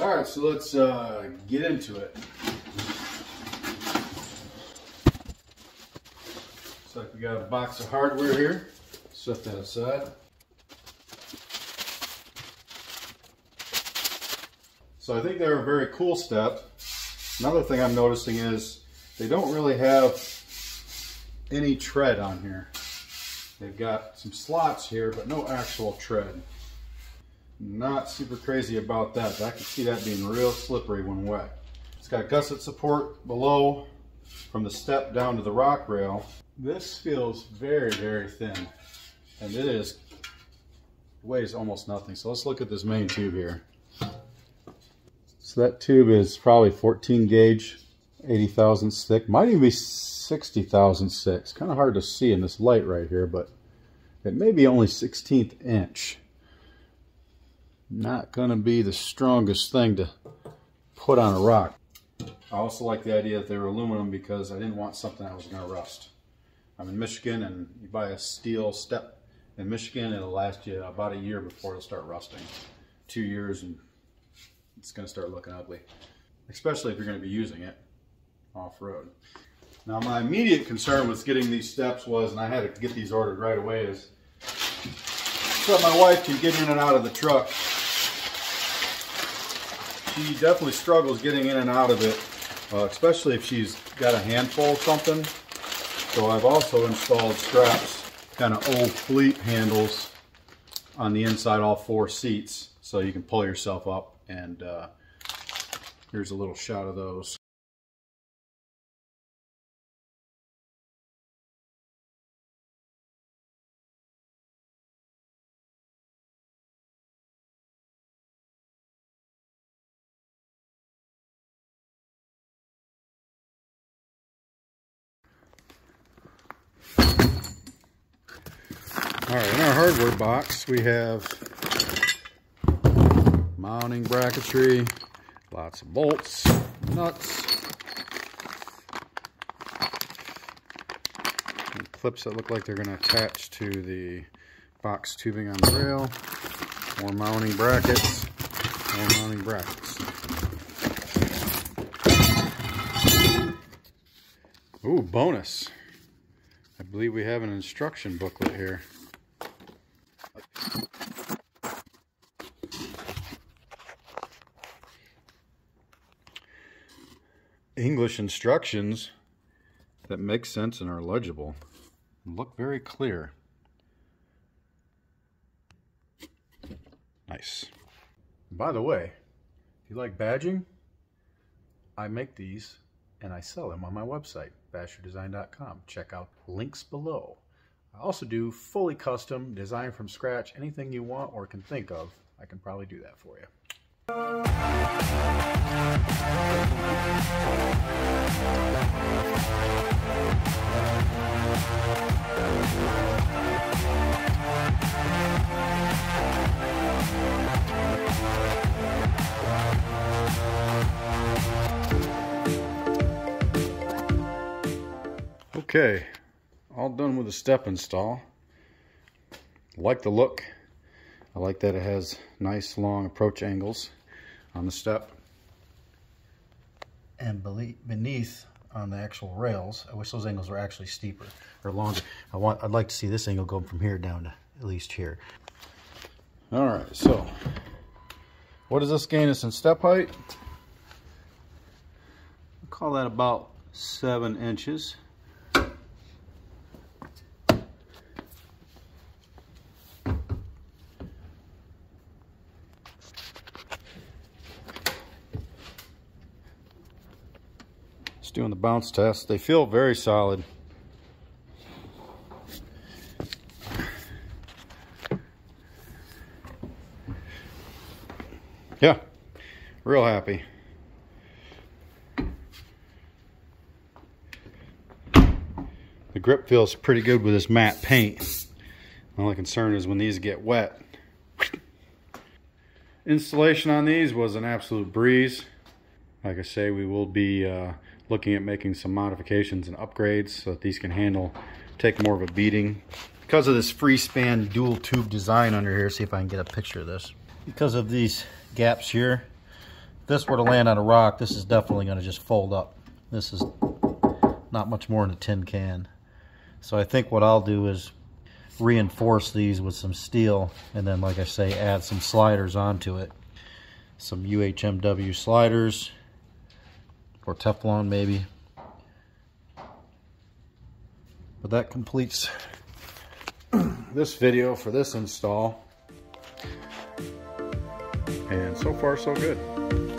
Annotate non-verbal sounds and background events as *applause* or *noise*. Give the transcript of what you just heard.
All right, so let's uh, get into it. Looks like we got a box of hardware here. Set that aside. So I think they're a very cool step. Another thing I'm noticing is they don't really have any tread on here. They've got some slots here, but no actual tread. Not super crazy about that. but I can see that being real slippery when wet. It's got gusset support below from the step down to the rock rail. This feels very, very thin. And it is, weighs almost nothing. So let's look at this main tube here. So that tube is probably 14 gauge, 80 thousandths thick. Might even be 60 thousandths thick. It's kind of hard to see in this light right here, but it may be only 16th inch not going to be the strongest thing to put on a rock. I also like the idea that they were aluminum because I didn't want something that was going to rust. I'm in Michigan and you buy a steel step in Michigan, it'll last you about a year before it'll start rusting. Two years and it's going to start looking ugly, especially if you're going to be using it off-road. Now my immediate concern with getting these steps was, and I had to get these ordered right away, is so my wife can get in and out of the truck she definitely struggles getting in and out of it, uh, especially if she's got a handful of something. So I've also installed straps, kind of old fleet handles on the inside all four seats so you can pull yourself up and uh, here's a little shot of those. All right, in our hardware box, we have mounting bracketry, lots of bolts, nuts, clips that look like they're going to attach to the box tubing on the rail, more mounting brackets, more mounting brackets. Ooh, bonus. I believe we have an instruction booklet here. English instructions that make sense and are legible look very clear. Nice. By the way, if you like badging, I make these and I sell them on my website, vasherdesign.com. Check out links below. I also do fully custom, design from scratch, anything you want or can think of, I can probably do that for you. Okay, all done with the step install. Like the look. I like that it has nice long approach angles on the step. And beneath on the actual rails, I wish those angles were actually steeper or longer. I want, I'd like to see this angle go from here down to at least here. All right, so what does this gain us in step height? I'll call that about seven inches. Just doing the bounce test. They feel very solid. Yeah, real happy. The grip feels pretty good with this matte paint. The only concern is when these get wet. Installation on these was an absolute breeze. Like I say, we will be uh, looking at making some modifications and upgrades so that these can handle, take more of a beating. Because of this free span dual tube design under here, see if I can get a picture of this. Because of these gaps here, if this were to land on a rock, this is definitely going to just fold up. This is not much more than a tin can. So I think what I'll do is reinforce these with some steel and then like I say add some sliders onto it. Some UHMW sliders or Teflon maybe. But that completes *clears throat* this video for this install. And so far so good.